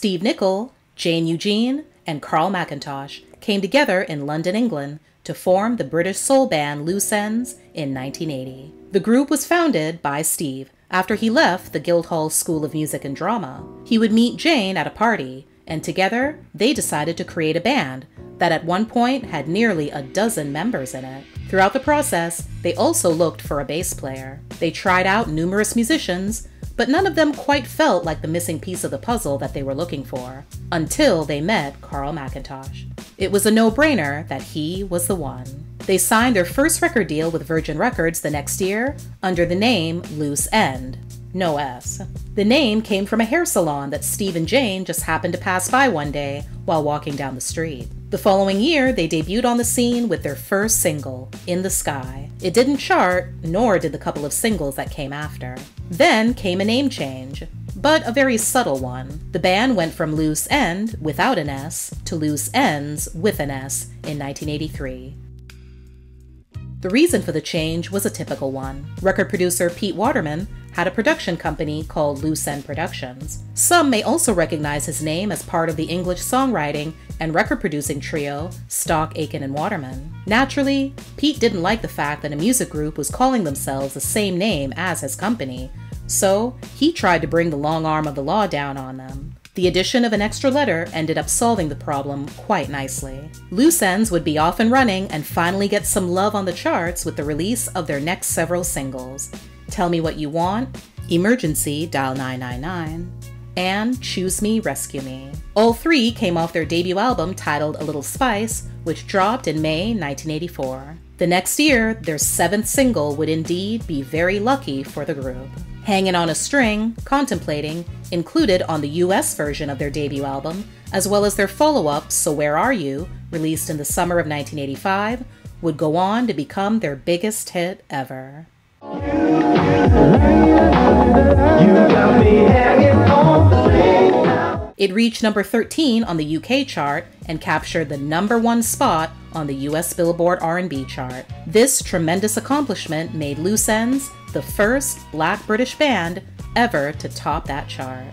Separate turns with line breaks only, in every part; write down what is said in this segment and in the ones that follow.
Steve Nichol, Jane Eugene, and Carl McIntosh came together in London, England to form the British soul band Loose Ends in 1980. The group was founded by Steve after he left the Guildhall School of Music and Drama. He would meet Jane at a party, and together they decided to create a band that at one point had nearly a dozen members in it. Throughout the process, they also looked for a bass player. They tried out numerous musicians, but none of them quite felt like the missing piece of the puzzle that they were looking for, until they met Carl McIntosh. It was a no brainer that he was the one. They signed their first record deal with Virgin Records the next year under the name Loose End, no S. The name came from a hair salon that Steve and Jane just happened to pass by one day while walking down the street. The following year, they debuted on the scene with their first single, In the Sky. It didn't chart, nor did the couple of singles that came after. Then came a name change, but a very subtle one. The band went from Loose End, without an S, to Loose Ends, with an S, in 1983. The reason for the change was a typical one. Record producer Pete Waterman had a production company called Loose End Productions. Some may also recognize his name as part of the English songwriting and record producing trio Stock, Aitken, and Waterman. Naturally, Pete didn't like the fact that a music group was calling themselves the same name as his company, so he tried to bring the long arm of the law down on them. The addition of an extra letter ended up solving the problem quite nicely. Loose Ends would be off and running and finally get some love on the charts with the release of their next several singles. Tell Me What You Want, Emergency Dial 999, and Choose Me, Rescue Me. All three came off their debut album titled A Little Spice, which dropped in May 1984. The next year, their seventh single would indeed be very lucky for the group. Hanging on a String, Contemplating, included on the US version of their debut album, as well as their follow up, So Where Are You, released in the summer of 1985, would go on to become their biggest hit ever. It reached number 13 on the UK chart and captured the number 1 spot on the US Billboard R&B chart. This tremendous accomplishment made Loose Ends the first black British band ever to top that chart.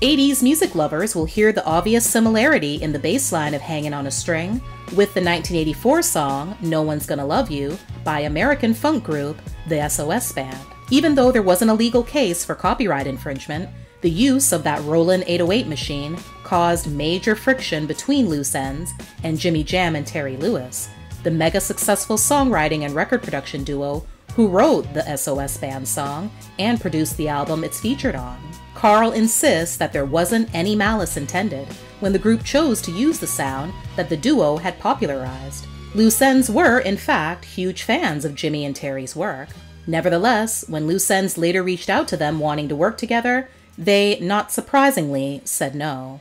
80s music lovers will hear the obvious similarity in the bass line of Hanging on a String with the 1984 song No One's Gonna Love You by American funk group The SOS Band. Even though there wasn't a legal case for copyright infringement, the use of that Roland 808 machine caused major friction between Loose Ends and Jimmy Jam and Terry Lewis, the mega successful songwriting and record production duo who wrote the SOS Band song and produced the album it's featured on. Carl insists that there wasn't any malice intended when the group chose to use the sound that the duo had popularized. Ends were, in fact, huge fans of Jimmy and Terry's work. Nevertheless, when Ends later reached out to them wanting to work together, they, not surprisingly, said no.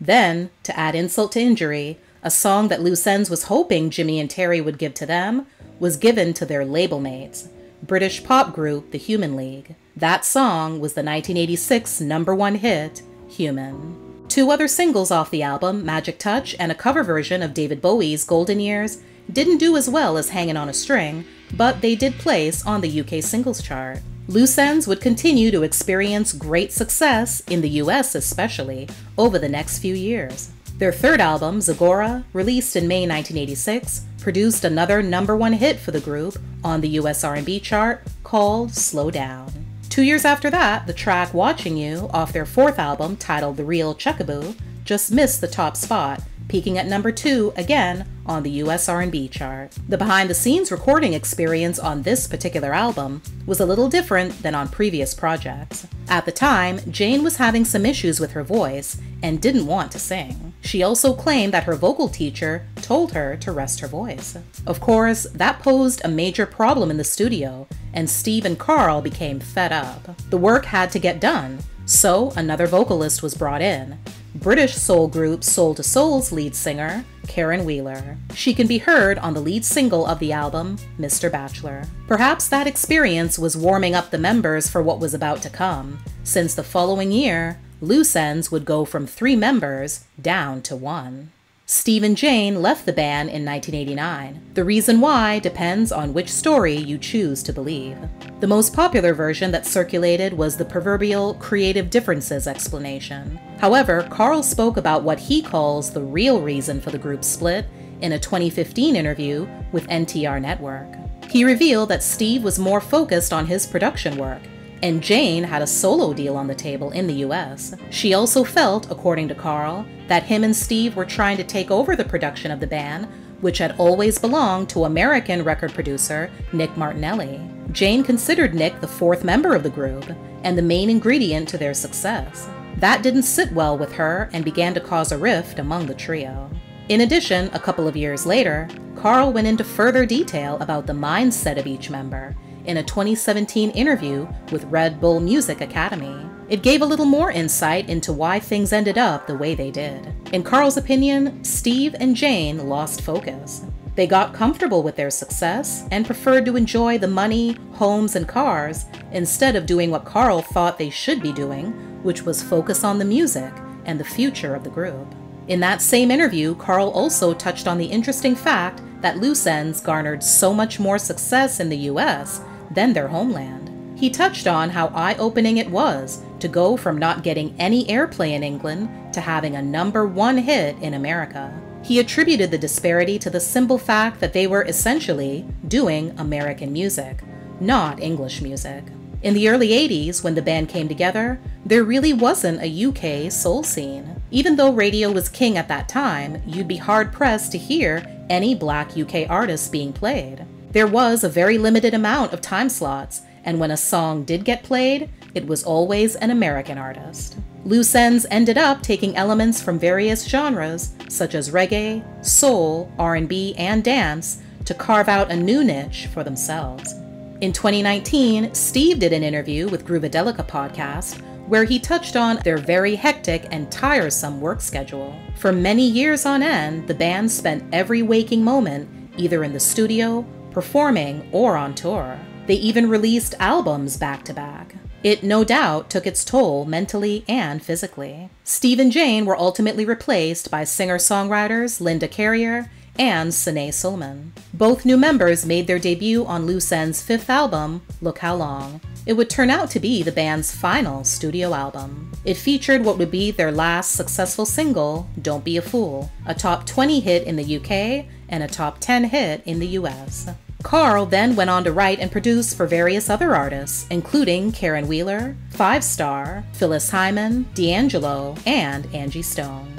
Then, to add insult to injury, a song that Ends was hoping Jimmy and Terry would give to them was given to their label mates, British pop group The Human League. That song was the 1986 number one hit, Human. Two other singles off the album, Magic Touch and a cover version of David Bowie's Golden Years, didn't do as well as Hanging on a String, but they did place on the UK singles chart. Loose Ends would continue to experience great success, in the US especially, over the next few years. Their third album, Zagora, released in May 1986, produced another number one hit for the group on the US R&B chart called Slow Down. Two years after that, the track Watching You off their fourth album titled The Real Chuckeeboo just missed the top spot peaking at number 2 again on the US R&B chart. The behind-the-scenes recording experience on this particular album was a little different than on previous projects. At the time, Jane was having some issues with her voice and didn't want to sing. She also claimed that her vocal teacher told her to rest her voice. Of course, that posed a major problem in the studio, and Steve and Carl became fed up. The work had to get done, so another vocalist was brought in, British soul group Soul II Soul's lead singer, Karen Wheeler. She can be heard on the lead single of the album, Mr. Bachelor. Perhaps that experience was warming up the members for what was about to come, since the following year, Loose Ends would go from three members down to one. Steve and Jane left the band in 1989. The reason why depends on which story you choose to believe. The most popular version that circulated was the proverbial creative differences explanation. However, Carl spoke about what he calls the real reason for the group's split in a 2015 interview with NTR Network. He revealed that Steve was more focused on his production work and Jane had a solo deal on the table in the US. She also felt, according to Carl, that him and Steve were trying to take over the production of the band, which had always belonged to American record producer Nick Martinelli. Jane considered Nick the fourth member of the group and the main ingredient to their success. That didn't sit well with her and began to cause a rift among the trio. In addition, a couple of years later, Carl went into further detail about the mindset of each member in a 2017 interview with Red Bull Music Academy. It gave a little more insight into why things ended up the way they did. In Carl's opinion, Steve and Jane lost focus. They got comfortable with their success and preferred to enjoy the money, homes, and cars instead of doing what Carl thought they should be doing, which was focus on the music and the future of the group. In that same interview, Carl also touched on the interesting fact that Loose Ends garnered so much more success in the US than their homeland. He touched on how eye opening it was to go from not getting any airplay in England to having a number one hit in America. He attributed the disparity to the simple fact that they were essentially doing American music, not English music. In the early 80s, when the band came together, there really wasn't a UK soul scene. Even though radio was king at that time, you'd be hard pressed to hear any black UK artists being played. There was a very limited amount of time slots, and when a song did get played, it was always an American artist. Loose Ends ended up taking elements from various genres such as reggae, soul, R&B, and dance to carve out a new niche for themselves. In 2019, Steve did an interview with Groovadelica podcast where he touched on their very hectic and tiresome work schedule. For many years on end, the band spent every waking moment either in the studio performing, or on tour. They even released albums back to back. It no doubt took its toll mentally and physically. Steve and Jane were ultimately replaced by singer songwriters Linda Carriere and Sunay Suleyman. Both new members made their debut on Loose End's fifth album, Look How Long. It would turn out to be the band's final studio album. It featured what would be their last successful single, Don't Be a Fool, a top 20 hit in the UK and a top 10 hit in the US. Carl then went on to write and produce for various other artists, including Karen Wheeler, Five Star, Phyllis Hyman, D'Angelo, and Angie Stone.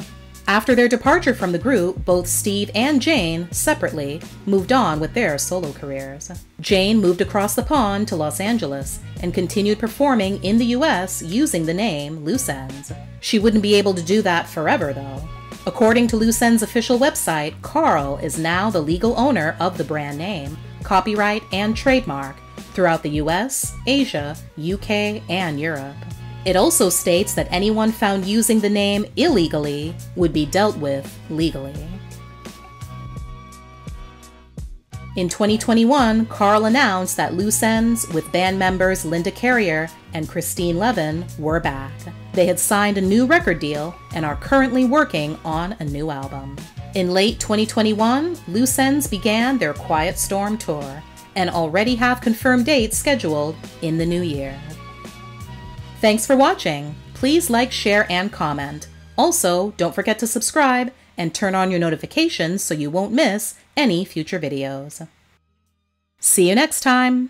After their departure from the group, both Steve and Jane, separately, moved on with their solo careers. Jane moved across the pond to Los Angeles and continued performing in the US using the name Loose Ends. She wouldn't be able to do that forever, though. According to Ends' official website, Carl is now the legal owner of the brand name, copyright, and trademark throughout the US, Asia, UK, and Europe. It also states that anyone found using the name illegally would be dealt with legally. In 2021, Carl announced that Loose Ends, with band members Linda Carriere and Christine Levin, were back. They had signed a new record deal and are currently working on a new album. In late 2021, Loose Ends began their Quiet Storm tour and already have confirmed dates scheduled in the new year. Thanks for watching. Please like, share, and comment. Also, don't forget to subscribe and turn on your notifications so you won't miss any future videos. See you next time!